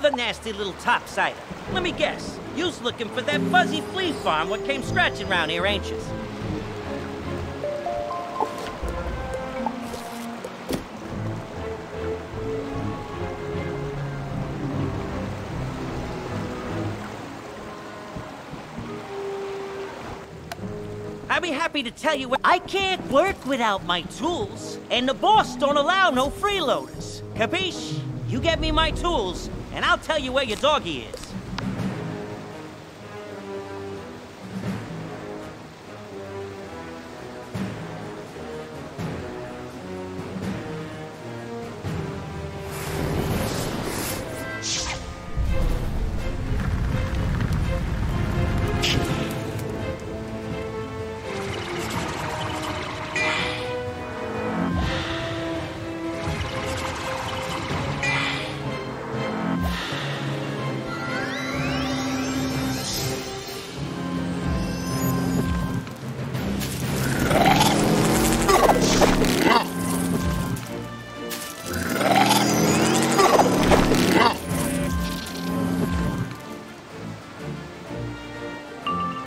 Another nasty little topsider. Let me guess. You's looking for that fuzzy flea farm what came scratching round here, ain't you? I'd be happy to tell you I can't work without my tools, and the boss don't allow no freeloaders. Capiche? You get me my tools, and I'll tell you where your doggy is.